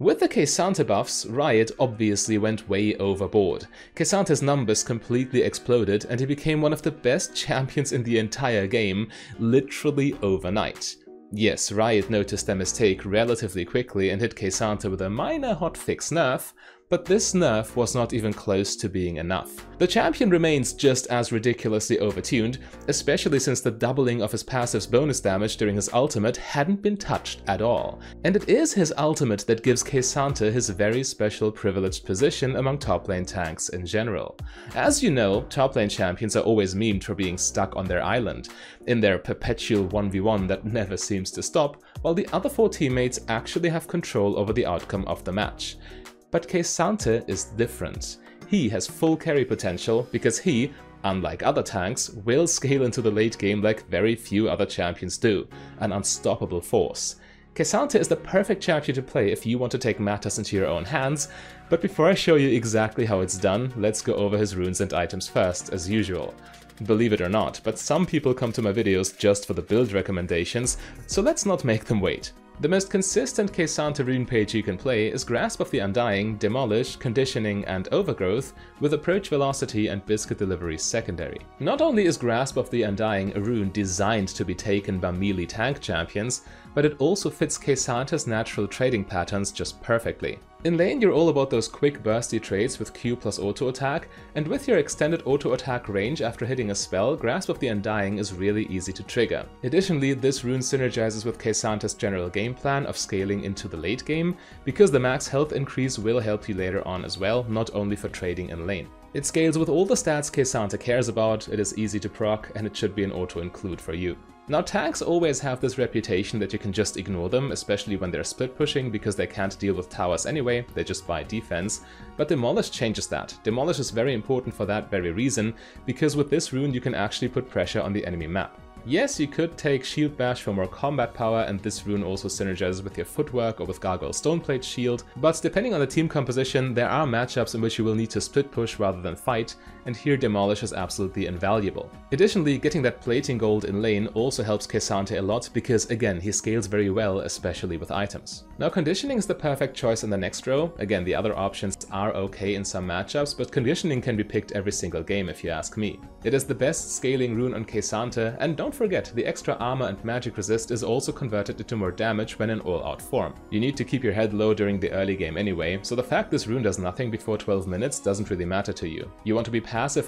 With the K'Sante buffs, Riot obviously went way overboard. K'Sante's numbers completely exploded and he became one of the best champions in the entire game, literally overnight. Yes, Riot noticed their mistake relatively quickly and hit K'Sante with a minor hotfix nerf, but this nerf was not even close to being enough. The champion remains just as ridiculously overtuned, especially since the doubling of his passive's bonus damage during his ultimate hadn't been touched at all. And it is his ultimate that gives K'Sante his very special privileged position among top lane tanks in general. As you know, top lane champions are always memed for being stuck on their island, in their perpetual 1v1 that never seems to stop, while the other four teammates actually have control over the outcome of the match. But K'Sante is different. He has full carry potential because he, unlike other tanks, will scale into the late game like very few other champions do, an unstoppable force. K'Sante is the perfect champion to play if you want to take matters into your own hands, but before I show you exactly how it's done, let's go over his runes and items first, as usual. Believe it or not, but some people come to my videos just for the build recommendations, so let's not make them wait. The most consistent K'Sante rune page you can play is Grasp of the Undying, Demolish, Conditioning and Overgrowth, with Approach Velocity and Biscuit Delivery secondary. Not only is Grasp of the Undying a rune designed to be taken by melee tank champions, but it also fits K'Sante's natural trading patterns just perfectly. In lane, you're all about those quick bursty trades with Q plus auto attack, and with your extended auto attack range after hitting a spell, Grasp of the Undying is really easy to trigger. Additionally, this rune synergizes with K'Sante's general game plan of scaling into the late game, because the max health increase will help you later on as well, not only for trading in lane. It scales with all the stats K'Sante cares about, it is easy to proc, and it should be an auto-include for you. Now tanks always have this reputation that you can just ignore them, especially when they're split pushing because they can't deal with towers anyway, they just buy defense. But Demolish changes that. Demolish is very important for that very reason, because with this rune you can actually put pressure on the enemy map. Yes, you could take Shield Bash for more combat power and this rune also synergizes with your footwork or with Gargoyle Stoneplate Shield, but depending on the team composition, there are matchups in which you will need to split push rather than fight, and here Demolish is absolutely invaluable. Additionally, getting that plating gold in lane also helps K'Sante a lot because again, he scales very well, especially with items. Now conditioning is the perfect choice in the next row, again the other options are okay in some matchups, but conditioning can be picked every single game if you ask me. It is the best scaling rune on K'Sante, and don't forget, the extra armor and magic resist is also converted into more damage when in all-out form. You need to keep your head low during the early game anyway, so the fact this rune does nothing before 12 minutes doesn't really matter to you. You want to be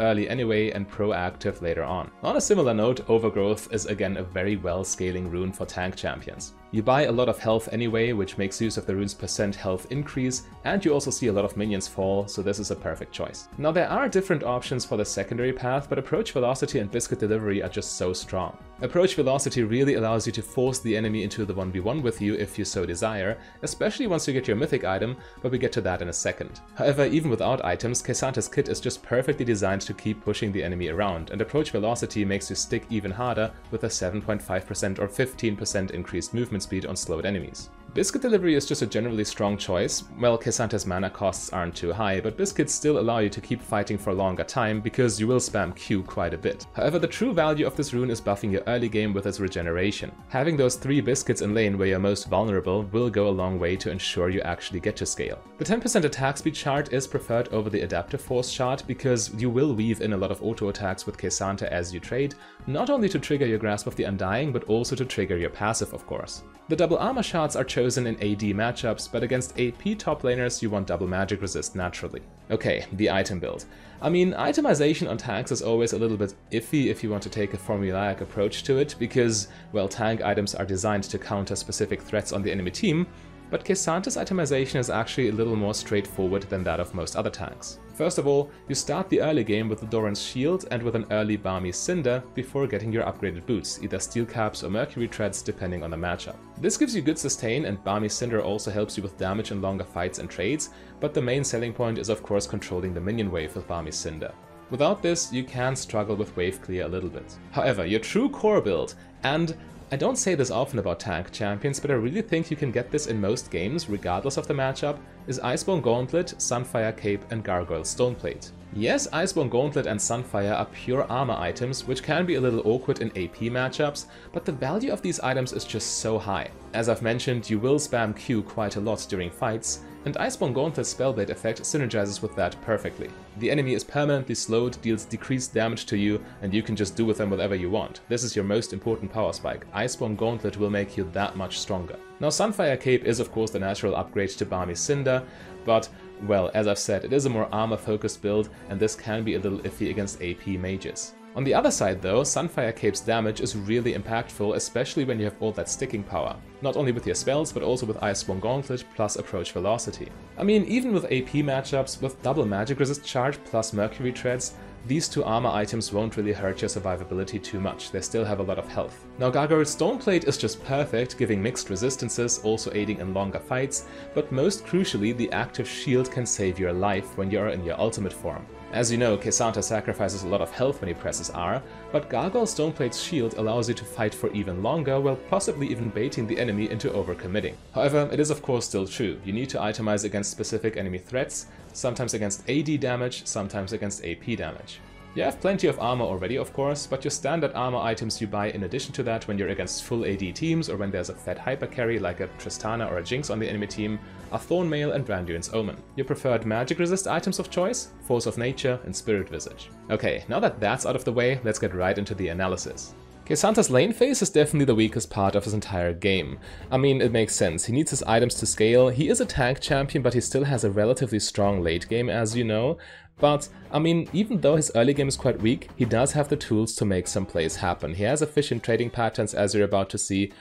early anyway and proactive later on. On a similar note, Overgrowth is again a very well scaling rune for tank champions. You buy a lot of health anyway, which makes use of the rune's percent health increase, and you also see a lot of minions fall, so this is a perfect choice. Now there are different options for the secondary path, but approach velocity and biscuit delivery are just so strong. Approach velocity really allows you to force the enemy into the 1v1 with you if you so desire, especially once you get your mythic item, but we get to that in a second. However, even without items, K'Sante's kit is just perfectly designed to keep pushing the enemy around, and approach velocity makes you stick even harder with a 7.5% or 15% increased movement speed on slowed enemies. Biscuit Delivery is just a generally strong choice. Well, K'Sante's mana costs aren't too high, but biscuits still allow you to keep fighting for a longer time because you will spam Q quite a bit. However, the true value of this rune is buffing your early game with its regeneration. Having those 3 biscuits in lane where you're most vulnerable will go a long way to ensure you actually get to scale. The 10% attack speed shard is preferred over the adaptive force shard because you will weave in a lot of auto attacks with K'Sante as you trade, not only to trigger your Grasp of the Undying, but also to trigger your passive of course. The double armor shards are chosen in AD matchups, but against AP top laners you want double magic resist naturally. Okay, the item build. I mean, itemization on tanks is always a little bit iffy if you want to take a formulaic approach to it, because, well, tank items are designed to counter specific threats on the enemy team, but K'Sante's itemization is actually a little more straightforward than that of most other tanks. First of all, you start the early game with the Doran's Shield and with an early Bami's Cinder before getting your upgraded boots, either Steel Caps or Mercury Treads depending on the matchup. This gives you good sustain and Bami's Cinder also helps you with damage in longer fights and trades, but the main selling point is of course controlling the minion wave with Bami's Cinder. Without this, you can struggle with wave clear a little bit. However, your true core build, and I don't say this often about tank champions, but I really think you can get this in most games, regardless of the matchup, is Iceborne Gauntlet, Sunfire Cape and Gargoyle Stoneplate. Yes, Iceborne Gauntlet and Sunfire are pure armor items, which can be a little awkward in AP matchups, but the value of these items is just so high. As I've mentioned, you will spam Q quite a lot during fights, and Iceborne Gauntlet's Spellblade effect synergizes with that perfectly. The enemy is permanently slowed, deals decreased damage to you, and you can just do with them whatever you want. This is your most important power spike. Iceborne Gauntlet will make you that much stronger. Now Sunfire Cape is of course the natural upgrade to Bami's Cinder, but well, as I've said, it is a more armor focused build, and this can be a little iffy against AP mages. On the other side though, Sunfire Cape's damage is really impactful, especially when you have all that sticking power. Not only with your spells, but also with Iceborne Gauntlet plus Approach Velocity. I mean, even with AP matchups, with double magic resist charge plus Mercury Treads, these two armor items won't really hurt your survivability too much, they still have a lot of health. Now Gargoyle's Stoneplate is just perfect, giving mixed resistances, also aiding in longer fights, but most crucially the active shield can save your life when you're in your ultimate form. As you know, K'Sante sacrifices a lot of health when he presses R, but Gargoyle Stoneplate's shield allows you to fight for even longer while possibly even baiting the enemy into overcommitting. However, it is of course still true, you need to itemize against specific enemy threats, sometimes against AD damage, sometimes against AP damage. You have plenty of armor already, of course, but your standard armor items you buy in addition to that when you're against full AD teams or when there's a fed hyper carry like a Tristana or a Jinx on the enemy team are Thornmail and Randuin's Omen. Your preferred magic resist items of choice? Force of Nature and Spirit Visage. Okay, now that that's out of the way, let's get right into the analysis. K'Sante's lane phase is definitely the weakest part of his entire game. I mean, it makes sense, he needs his items to scale, he is a tank champion but he still has a relatively strong late game as you know, but, I mean, even though his early game is quite weak, he does have the tools to make some plays happen. He has efficient trading patterns as you're about to see.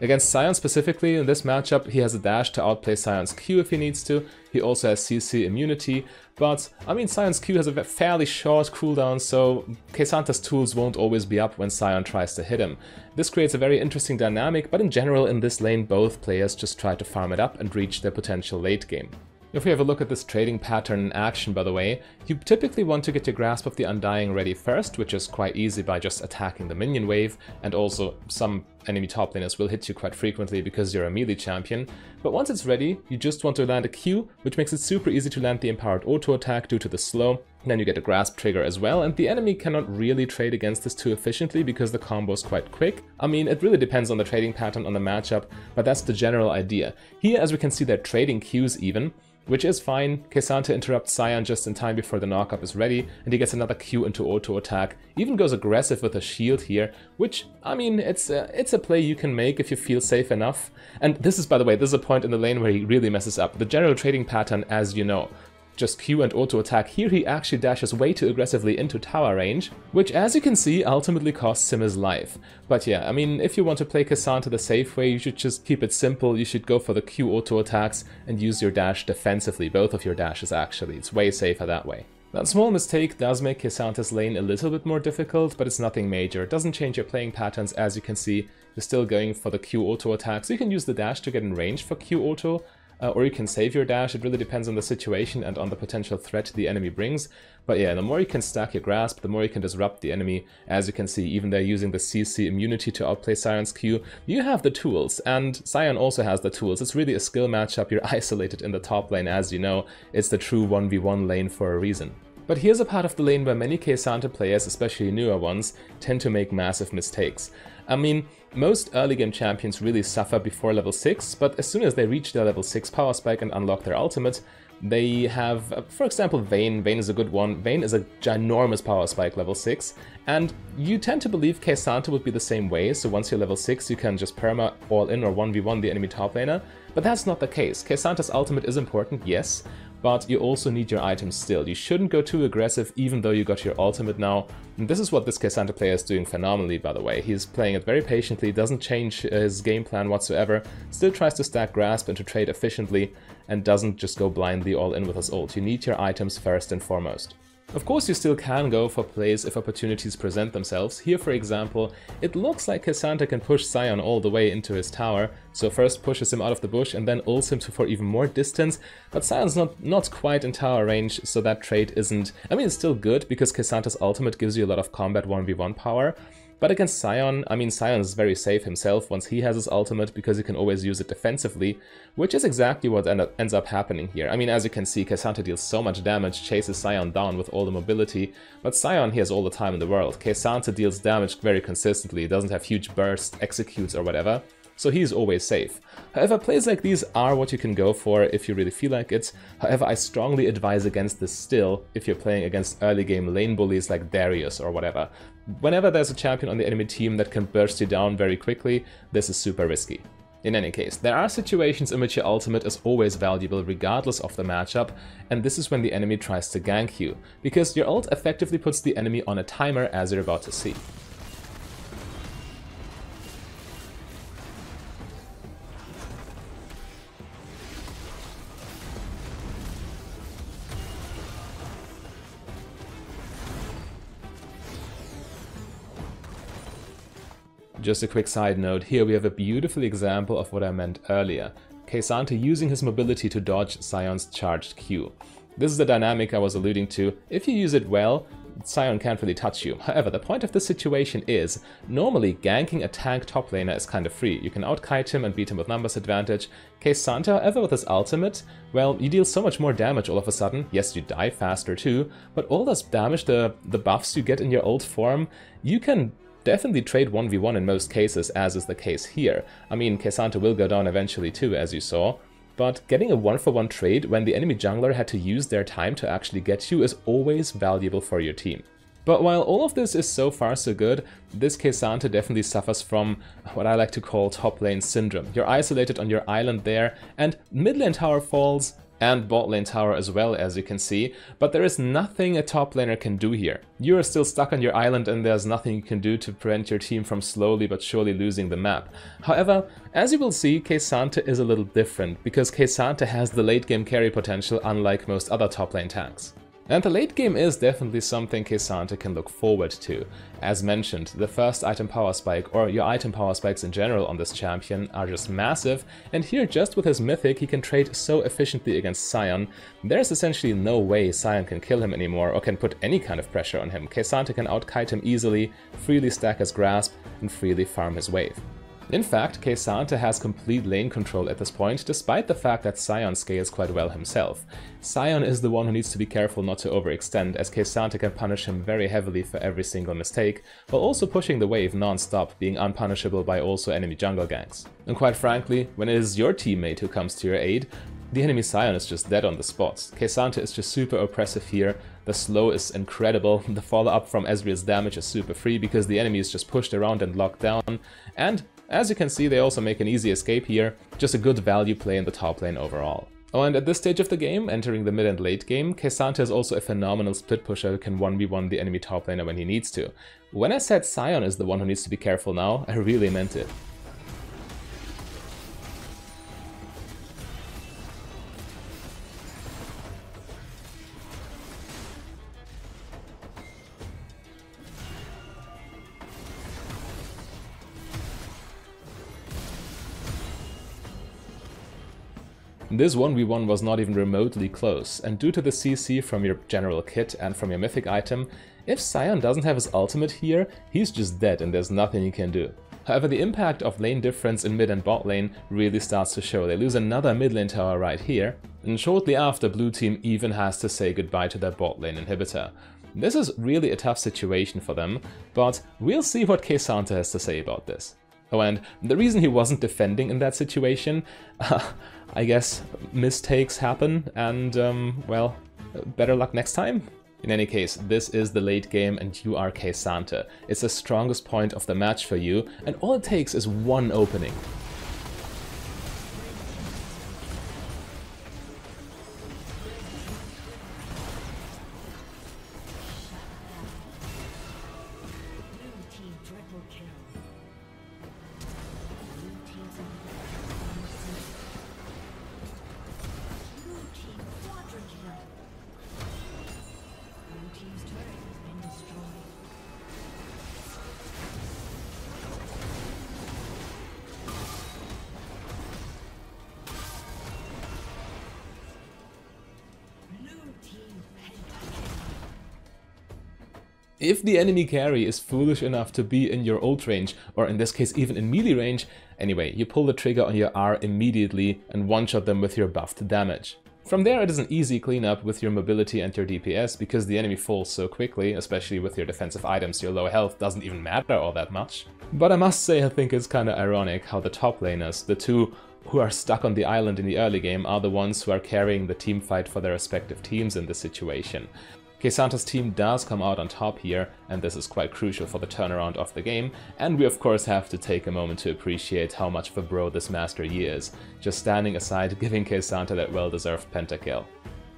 Against Sion specifically, in this matchup, he has a dash to outplay Sion's Q if he needs to. He also has CC immunity, but I mean Sion's Q has a fairly short cooldown, so K'Sante's tools won't always be up when Sion tries to hit him. This creates a very interesting dynamic, but in general in this lane both players just try to farm it up and reach their potential late game. If we have a look at this trading pattern in action, by the way, you typically want to get your Grasp of the Undying ready first, which is quite easy by just attacking the minion wave, and also some enemy top laners will hit you quite frequently because you're a melee champion. But once it's ready, you just want to land a Q, which makes it super easy to land the empowered auto attack due to the slow. Then you get a grasp trigger as well, and the enemy cannot really trade against this too efficiently because the combo is quite quick. I mean, it really depends on the trading pattern on the matchup, but that's the general idea. Here, as we can see, they're trading Qs even, which is fine. K'Sante interrupts Sion just in time before the knockup is ready, and he gets another Q into auto attack. Even goes aggressive with a shield here, which, I mean, it's a, it's a play you can make if you feel safe enough. And this is, by the way, this is a point in the lane where he really messes up. The general trading pattern, as you know, just Q and auto attack. Here he actually dashes way too aggressively into tower range, which as you can see ultimately costs him his life. But yeah, I mean, if you want to play K'Sante the safe way, you should just keep it simple. You should go for the Q auto attacks and use your dash defensively, both of your dashes actually. It's way safer that way. That small mistake does make K'Sante's lane a little bit more difficult, but it's nothing major. It doesn't change your playing patterns as you can see. You're still going for the Q auto attack, so you can use the dash to get in range for Q auto, uh, or you can save your dash. It really depends on the situation and on the potential threat the enemy brings. But yeah, the more you can stack your grasp, the more you can disrupt the enemy. As you can see, even they're using the CC immunity to outplay Sion's Q. You have the tools, and Sion also has the tools. It's really a skill matchup. You're isolated in the top lane, as you know. It's the true 1v1 lane for a reason. But here's a part of the lane where many K'Sante players, especially newer ones, tend to make massive mistakes. I mean, most early game champions really suffer before level 6, but as soon as they reach their level 6 power spike and unlock their ultimate, they have, uh, for example, Vayne. Vayne is a good one. Vayne is a ginormous power spike, level 6, and you tend to believe K'Sante would be the same way, so once you're level 6 you can just perma all in or 1v1 the enemy top laner, but that's not the case. K'Sante's ultimate is important, yes, but you also need your items still. You shouldn't go too aggressive even though you got your ultimate now. And this is what this K'Sante player is doing phenomenally by the way. He's playing it very patiently, doesn't change his game plan whatsoever, still tries to stack grasp and to trade efficiently, and doesn't just go blindly all in with his ult. You need your items first and foremost. Of course you still can go for plays if opportunities present themselves. Here for example, it looks like K'Sante can push Sion all the way into his tower, so first pushes him out of the bush and then ults him to for even more distance, but Sion's not, not quite in tower range, so that trade isn't... I mean it's still good because K'Sante's ultimate gives you a lot of combat 1v1 power, But against Sion, I mean Sion is very safe himself once he has his ultimate because he can always use it defensively, which is exactly what end up, ends up happening here. I mean, as you can see, K'Sante deals so much damage, chases Sion down with all the mobility, but Sion he has all the time in the world. K'Sante deals damage very consistently, doesn't have huge bursts, executes or whatever, so he's always safe. However, plays like these are what you can go for if you really feel like it. However, I strongly advise against this still if you're playing against early game lane bullies like Darius or whatever. Whenever there's a champion on the enemy team that can burst you down very quickly, this is super risky. In any case, there are situations in which your ultimate is always valuable regardless of the matchup, and this is when the enemy tries to gank you, because your ult effectively puts the enemy on a timer as you're about to see. Just a quick side note, here we have a beautiful example of what I meant earlier. K'Sante using his mobility to dodge Sion's charged Q. This is the dynamic I was alluding to. If you use it well, Sion can't really touch you. However, the point of this situation is, normally ganking a tank top laner is kind of free. You can outkite him and beat him with numbers advantage. K'Sante, however, with his ultimate, well, you deal so much more damage all of a sudden. Yes, you die faster too, but all this damage, the, the buffs you get in your ult form, you can definitely trade 1v1 in most cases, as is the case here. I mean, K'Sante will go down eventually too, as you saw, but getting a one-for-one trade when the enemy jungler had to use their time to actually get you is always valuable for your team. But while all of this is so far so good, this K'Sante definitely suffers from what I like to call top lane syndrome. You're isolated on your island there, and mid lane tower falls, and bot lane tower as well, as you can see, but there is nothing a top laner can do here. You are still stuck on your island and there's nothing you can do to prevent your team from slowly but surely losing the map. However, as you will see, K'Sante is a little different, because K'Sante has the late game carry potential unlike most other top lane tanks. And the late game is definitely something K'Sante can look forward to. As mentioned, the first item power spike, or your item power spikes in general on this champion, are just massive, and here just with his mythic he can trade so efficiently against Sion, there's essentially no way Sion can kill him anymore or can put any kind of pressure on him. K'Sante can outkite him easily, freely stack his grasp, and freely farm his wave. In fact, K'Sante has complete lane control at this point, despite the fact that Sion scales quite well himself. Sion is the one who needs to be careful not to overextend, as K'Sante can punish him very heavily for every single mistake, while also pushing the wave non-stop, being unpunishable by also enemy jungle ganks. And quite frankly, when it is your teammate who comes to your aid, the enemy Sion is just dead on the spot. K'Sante is just super oppressive here, the slow is incredible, the follow-up from Ezreal's damage is super free because the enemy is just pushed around and locked down, and as you can see, they also make an easy escape here, just a good value play in the top lane overall. Oh, and at this stage of the game, entering the mid and late game, K'Sante is also a phenomenal split pusher who can 1v1 the enemy top laner when he needs to. When I said Sion is the one who needs to be careful now, I really meant it. This 1v1 was not even remotely close, and due to the CC from your general kit and from your mythic item, if Sion doesn't have his ultimate here, he's just dead and there's nothing he can do. However, the impact of lane difference in mid and bot lane really starts to show. They lose another mid lane tower right here, and shortly after blue team even has to say goodbye to their bot lane inhibitor. This is really a tough situation for them, but we'll see what K'Sante has to say about this. Oh, and the reason he wasn't defending in that situation, I guess mistakes happen, and, um, well, better luck next time? In any case, this is the late game and you are K'Sante. It's the strongest point of the match for you, and all it takes is one opening. If the enemy carry is foolish enough to be in your ult range, or in this case even in melee range, anyway, you pull the trigger on your R immediately and one-shot them with your buffed damage. From there it is an easy cleanup with your mobility and your DPS, because the enemy falls so quickly, especially with your defensive items, your low health doesn't even matter all that much. But I must say I think it's kinda ironic how the top laners, the two who are stuck on the island in the early game, are the ones who are carrying the team fight for their respective teams in this situation. K'Sante's team does come out on top here, and this is quite crucial for the turnaround of the game, and we of course have to take a moment to appreciate how much of a bro this Master is, just standing aside giving K'Sante that well-deserved pentakill.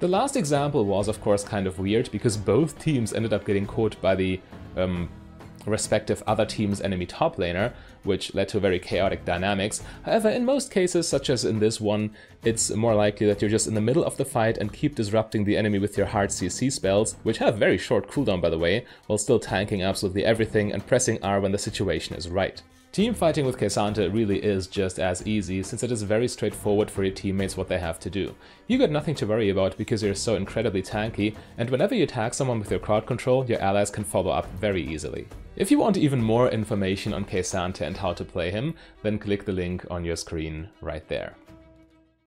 The last example was of course kind of weird, because both teams ended up getting caught by the um, respective other team's enemy top laner, which led to very chaotic dynamics. However, in most cases, such as in this one, it's more likely that you're just in the middle of the fight and keep disrupting the enemy with your hard CC spells, which have very short cooldown by the way, while still tanking absolutely everything and pressing R when the situation is right. Team fighting with K'Sante really is just as easy, since it is very straightforward for your teammates what they have to do. You got nothing to worry about because you're so incredibly tanky, and whenever you attack someone with your crowd control, your allies can follow up very easily. If you want even more information on K'Sante and how to play him, then click the link on your screen right there.